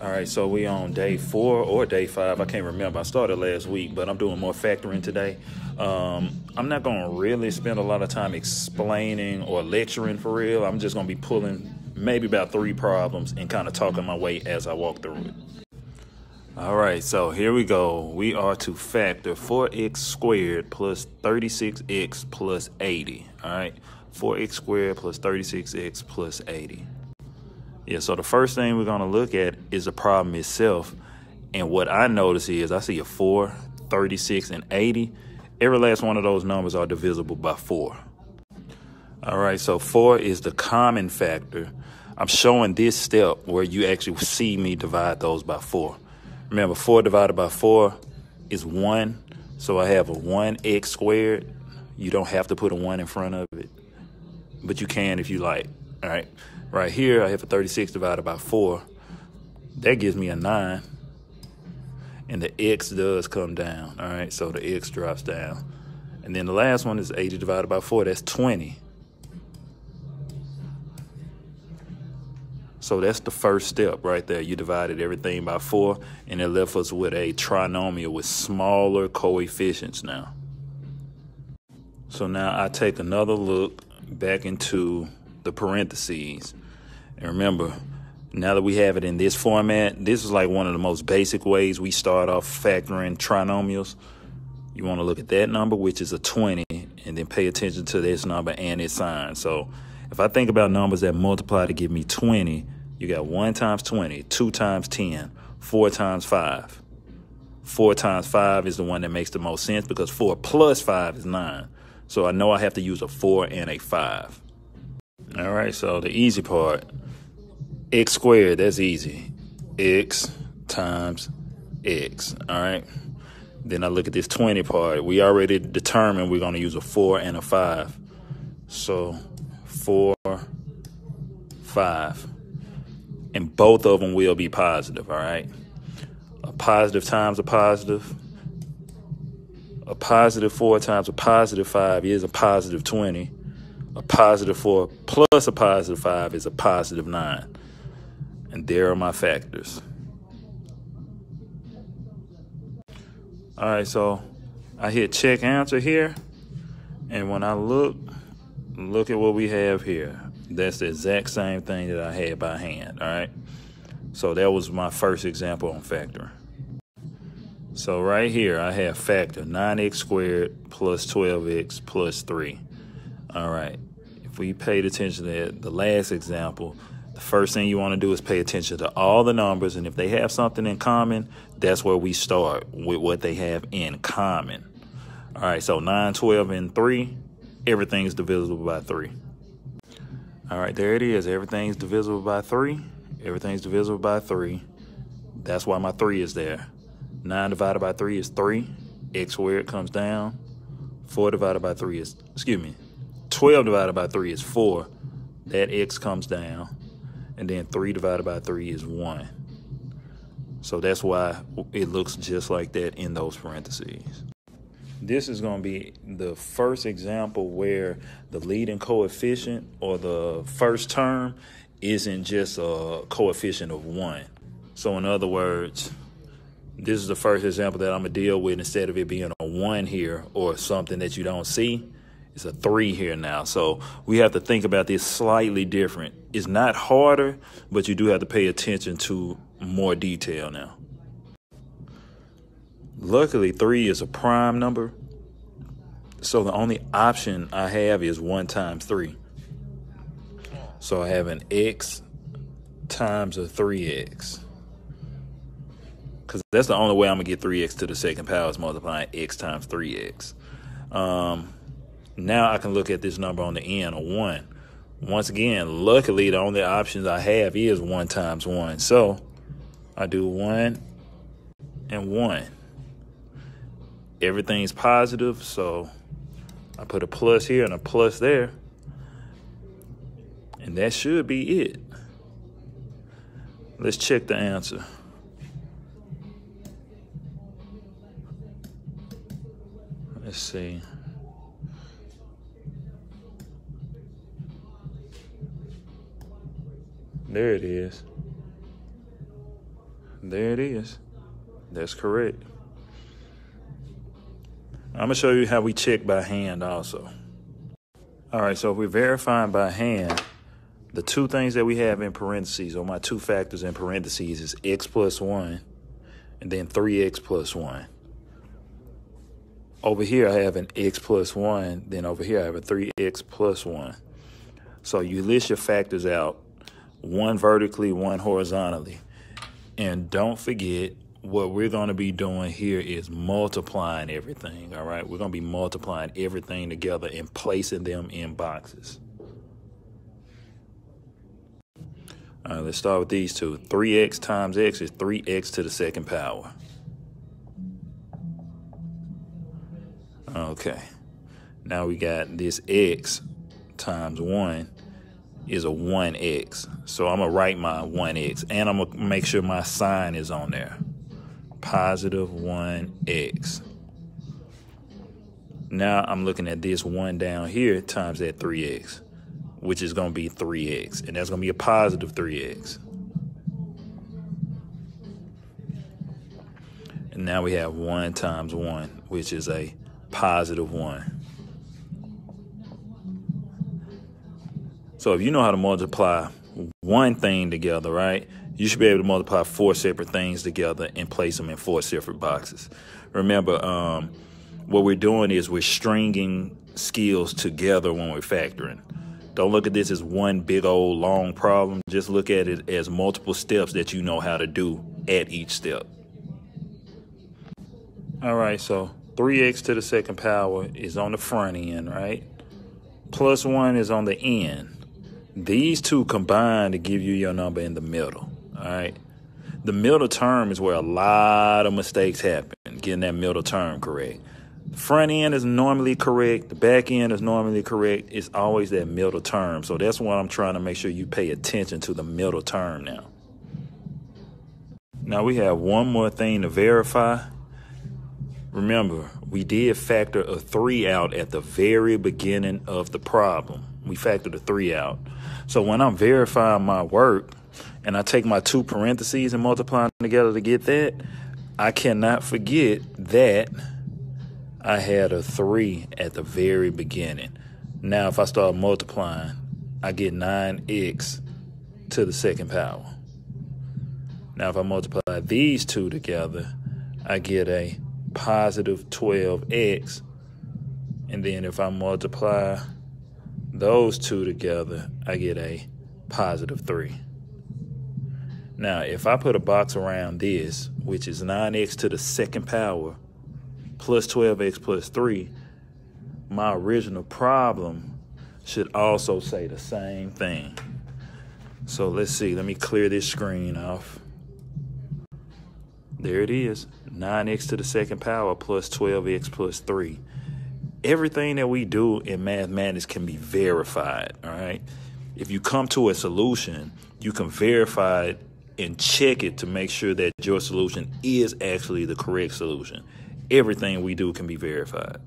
All right, so we on day four or day five. I can't remember. I started last week, but I'm doing more factoring today. Um, I'm not going to really spend a lot of time explaining or lecturing for real. I'm just going to be pulling maybe about three problems and kind of talking my way as I walk through it. All right, so here we go. We are to factor 4x squared plus 36x plus 80. All right, 4x squared plus 36x plus 80. Yeah, so the first thing we're going to look at is the problem itself. And what I notice is I see a 4, 36, and 80. Every last one of those numbers are divisible by 4. All right, so 4 is the common factor. I'm showing this step where you actually see me divide those by 4. Remember, 4 divided by 4 is 1. So I have a 1x squared. You don't have to put a 1 in front of it, but you can if you like. All right. Right here, I have a 36 divided by 4. That gives me a 9. And the x does come down. All right, so the x drops down. And then the last one is 80 divided by 4. That's 20. So that's the first step right there. You divided everything by 4, and it left us with a trinomial with smaller coefficients now. So now I take another look back into the parentheses. And remember, now that we have it in this format, this is like one of the most basic ways we start off factoring trinomials. You want to look at that number, which is a 20, and then pay attention to this number and its sign. So if I think about numbers that multiply to give me 20, you got 1 times 20, 2 times 10, 4 times 5. 4 times 5 is the one that makes the most sense because 4 plus 5 is 9. So I know I have to use a 4 and a 5. All right, so the easy part, x squared, that's easy. x times x, all right? Then I look at this 20 part. We already determined we're going to use a 4 and a 5. So 4, 5. And both of them will be positive, all right? A positive times a positive. A positive 4 times a positive 5 is a positive 20 a positive 4 plus a positive 5 is a positive 9. And there are my factors. All right, so I hit check answer here. And when I look, look at what we have here. That's the exact same thing that I had by hand, all right? So that was my first example on factoring. So right here, I have factor 9x squared plus 12x plus 3. All right we paid attention to the last example, the first thing you want to do is pay attention to all the numbers. And if they have something in common, that's where we start with what they have in common. All right, so 9, 12, and 3, everything's divisible by 3. All right, there it is. Everything's divisible by 3. Everything's divisible by 3. That's why my 3 is there. 9 divided by 3 is 3. X squared comes down. 4 divided by 3 is, excuse me, 12 divided by 3 is 4. That x comes down. And then 3 divided by 3 is 1. So that's why it looks just like that in those parentheses. This is going to be the first example where the leading coefficient or the first term isn't just a coefficient of 1. So in other words, this is the first example that I'm going to deal with instead of it being a 1 here or something that you don't see it's a three here now. So we have to think about this slightly different. It's not harder, but you do have to pay attention to more detail now. Luckily, three is a prime number. So the only option I have is one times three. So I have an x times a 3x. Because that's the only way I'm going to get 3x to the second power is multiplying x times 3x. Um, now I can look at this number on the end, a 1. Once again, luckily, the only options I have is 1 times 1. So I do 1 and 1. Everything's positive, so I put a plus here and a plus there. And that should be it. Let's check the answer. Let's see. There it is. There it is. That's correct. I'm going to show you how we check by hand also. All right, so if we're verifying by hand, the two things that we have in parentheses, or my two factors in parentheses, is x plus 1 and then 3x plus 1. Over here, I have an x plus 1. Then over here, I have a 3x plus 1. So you list your factors out, one vertically, one horizontally. And don't forget, what we're going to be doing here is multiplying everything, all right? We're going to be multiplying everything together and placing them in boxes. All right, let's start with these two. 3x times x is 3x to the second power. Okay. Now we got this x times 1 is a 1x. So I'm going to write my 1x. And I'm going to make sure my sign is on there. Positive 1x. Now I'm looking at this 1 down here times that 3x, which is going to be 3x. And that's going to be a positive 3x. And now we have 1 times 1, which is a positive 1. So if you know how to multiply one thing together, right, you should be able to multiply four separate things together and place them in four separate boxes. Remember, um, what we're doing is we're stringing skills together when we're factoring. Don't look at this as one big old long problem. Just look at it as multiple steps that you know how to do at each step. All right, so 3x to the second power is on the front end, right? Plus 1 is on the end. These two combine to give you your number in the middle, all right? The middle term is where a lot of mistakes happen, getting that middle term correct. The front end is normally correct. The back end is normally correct. It's always that middle term. So that's why I'm trying to make sure you pay attention to the middle term now. Now we have one more thing to verify Remember, we did factor a 3 out at the very beginning of the problem. We factored a 3 out. So when I'm verifying my work and I take my two parentheses and multiply them together to get that, I cannot forget that I had a 3 at the very beginning. Now, if I start multiplying, I get 9x to the second power. Now, if I multiply these two together, I get a positive 12x. And then if I multiply those two together, I get a positive 3. Now, if I put a box around this, which is 9x to the second power plus 12x plus 3, my original problem should also say the same thing. So let's see. Let me clear this screen off. There it is 9x to the second power plus 12x plus 3. Everything that we do in mathematics can be verified, all right? If you come to a solution, you can verify it and check it to make sure that your solution is actually the correct solution. Everything we do can be verified.